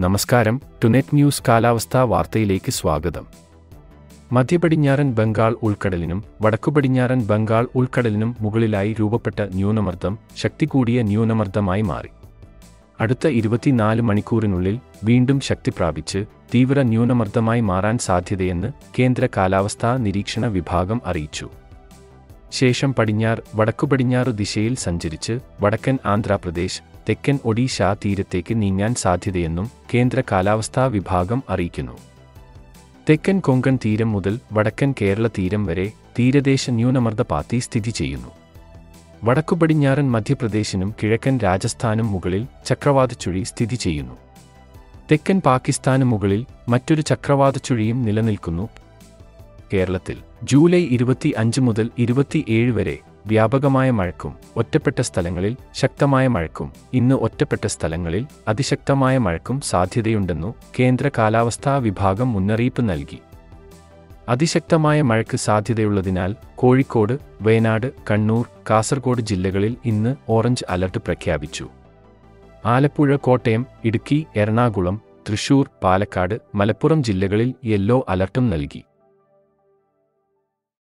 നമസ്കാരം. ടുനെറ്റ് ന്യൂസ് കാലാവസ്ഥാ വാർത്തയിലേക്ക് സ്വാഗതം. മധ്യപടിഞ്ഞാറൻ ബംഗാൾ ഉൾക്കടലിനും വടക്കുപടിഞ്ഞാറൻ ബംഗാൾ ഉൾക്കടലിനും മുകളിലായി രൂപപ്പെട്ട ന്യൂനമർദ്ദം ശക്തി കൂടിയ ന്യൂനമർദ്ദമായി മാറി. അടുത്ത ഇരുപത്തിനാല് മണിക്കൂറിനുള്ളിൽ വീണ്ടും ശക്തി പ്രാപിച്ച് തീവ്ര ന്യൂനമർദ്ദമായി മാറാൻ സാധ്യതയെന്ന് കേന്ദ്ര കാലാവസ്ഥാ നിരീക്ഷണ വിഭാഗം അറിയിച്ചു. ശേഷം പടിഞ്ഞാർ വടക്കുപടിഞ്ഞാറ് ദിശയിൽ സഞ്ചരിച്ച് വടക്കൻ ആന്ധ്രാപ്രദേശ് തെക്കൻ ഒഡീഷ തീരത്തേക്ക് നീങ്ങാൻ സാധ്യതയെന്നും കേന്ദ്ര കാലാവസ്ഥാ വിഭാഗം അറിയിക്കുന്നു. തെക്കൻ കൊങ്കൺ തീരം മുതൽ വടക്കൻ കേരള തീരം വരെ തീരദേശ ന്യൂനമർദ്ദ പാത്തി സ്ഥിതി ചെയ്യുന്നു. വടക്കുപടിഞ്ഞാറൻ മധ്യപ്രദേശിനും കിഴക്കൻ രാജസ്ഥാനും മുകളിൽ ചക്രവാതച്ചുഴി സ്ഥിതി ചെയ്യുന്നു. തെക്കൻ പാകിസ്ഥാന് മുകളിൽ മറ്റൊരു ചക്രവാതച്ചുഴിയും നിലനിൽക്കുന്നു. കേരളത്തിൽ ജൂലൈ ഇരുപത്തി അഞ്ച് മുതൽ ഇരുപത്തിയേഴ് വരെ വ്യാപകമായ മഴക്കും ഒറ്റപ്പെട്ട സ്ഥലങ്ങളിൽ ശക്തമായ മഴക്കും ഇന്ന് ഒറ്റപ്പെട്ട സ്ഥലങ്ങളിൽ അതിശക്തമായ മഴക്കും സാധ്യതയുണ്ടെന്നു കേന്ദ്ര കാലാവസ്ഥാ വിഭാഗം മുന്നറിയിപ്പ് നൽകി. അതിശക്തമായ മഴയ്ക്ക് സാധ്യതയുള്ളതിനാൽ കോഴിക്കോട് വയനാട് കണ്ണൂർ കാസർഗോഡ് ജില്ലകളിൽ ഇന്ന് ഓറഞ്ച് അലർട്ട് പ്രഖ്യാപിച്ചു. ആലപ്പുഴ കോട്ടയം ഇടുക്കി എറണാകുളം തൃശൂർ പാലക്കാട് മലപ്പുറം ജില്ലകളിൽ യെല്ലോ അലർട്ടും നൽകി.